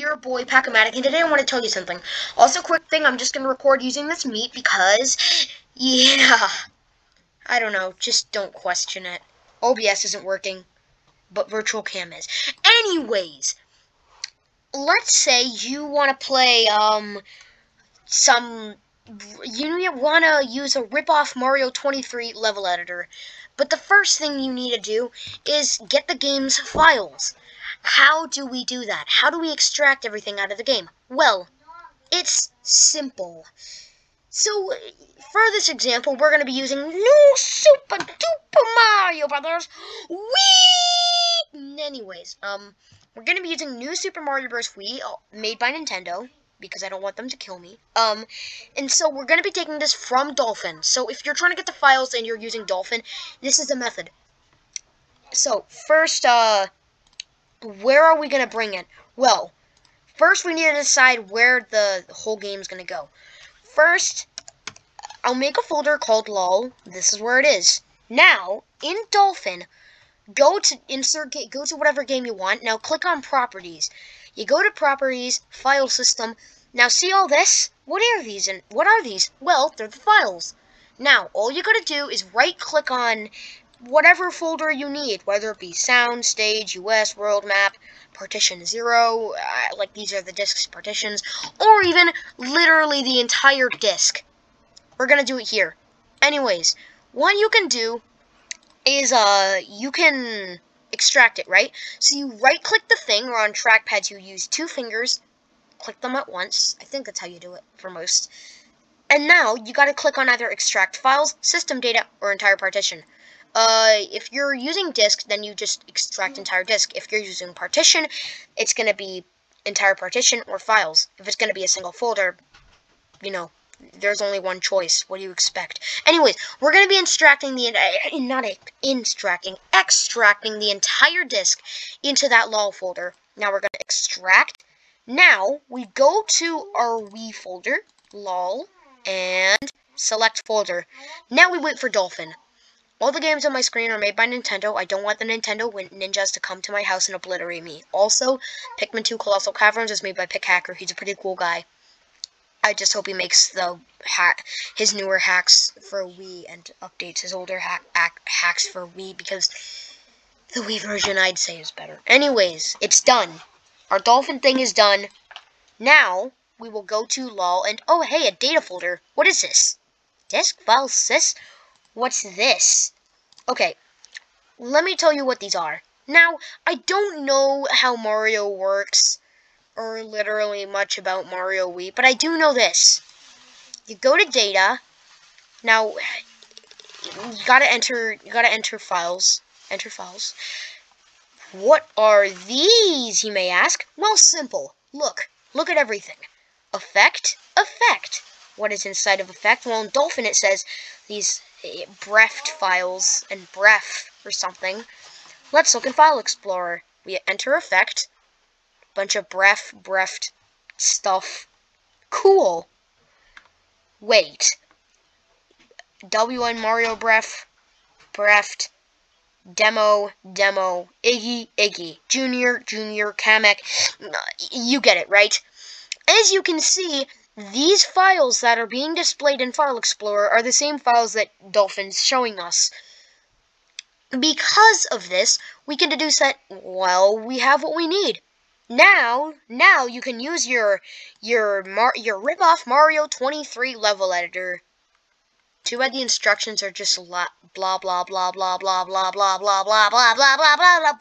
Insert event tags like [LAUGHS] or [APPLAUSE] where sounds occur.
your boy Pacomatic, and today I want to tell you something. Also, quick thing, I'm just going to record using this Meet because, yeah, I don't know, just don't question it. OBS isn't working, but Virtual Cam is. Anyways, let's say you want to play, um, some, you want to use a rip-off Mario 23 level editor, but the first thing you need to do is get the game's files. How do we do that? How do we extract everything out of the game? Well, it's simple. So, for this example, we're going to be using New Super Duper Mario Brothers Wii! Anyways, um, we're going to be using New Super Mario Bros. Wii, uh, made by Nintendo, because I don't want them to kill me. Um, and so we're going to be taking this from Dolphin. So if you're trying to get the files and you're using Dolphin, this is the method. So, first, uh, where are we going to bring it? Well, first we need to decide where the whole game is going to go. First, I'll make a folder called lol. This is where it is. Now, in Dolphin, go to insert go to whatever game you want. Now click on properties. You go to properties, file system. Now see all this? What are these and what are these? Well, they're the files. Now, all you gotta do is right click on whatever folder you need, whether it be sound, stage, US, world map, partition 0, uh, like these are the disk's partitions, or even literally the entire disk. We're to do it here. Anyways, what you can do is uh you can extract it, right? So you right click the thing, or on trackpads you use two fingers, click them at once. I think that's how you do it for most. And now you got to click on either extract files, system data, or entire partition. Uh, if you're using disk, then you just extract entire disk. If you're using partition, it's going to be entire partition or files. If it's going to be a single folder, you know, there's only one choice. What do you expect? Anyways, we're going to be extracting the, uh, [LAUGHS] not extracting, extracting the entire disk into that lol folder. Now we're going to extract. Now, we go to our Wii folder, lol, and select folder. Now we wait for Dolphin. All the games on my screen are made by Nintendo. I don't want the Nintendo ninjas to come to my house and obliterate me. Also, Pikmin 2 Colossal Caverns is made by PikHacker. He's a pretty cool guy. I just hope he makes the hack his newer hacks for Wii and updates his older hack, hacks for Wii because the Wii version I'd say is better. Anyways, it's done. Our dolphin thing is done. Now we will go to lol and oh hey a data folder. What is this? Disk file sys What's this? Okay, let me tell you what these are. Now, I don't know how Mario works, or literally much about Mario Wii, but I do know this. You go to data, now, you gotta enter, you gotta enter files, enter files. What are these, you may ask? Well, simple. Look, look at everything. Effect, effect. What is inside of effect? Well, in Dolphin it says these breft files and breff or something. Let's look in File Explorer. We enter effect. Bunch of breff, breft stuff. Cool. Wait. W1 Mario Breff, Breft, Demo, Demo, Iggy, Iggy, Junior, Junior, Kamek. Uh, you get it, right? As you can see, these files that are being displayed in File Explorer are the same files that Dolphin's showing us. Because of this, we can deduce that, well, we have what we need. Now, now you can use your your Mar your rip-off Mario 23 level editor. Too bad the instructions are just blah blah blah blah blah blah blah blah blah blah blah blah blah blah blah blah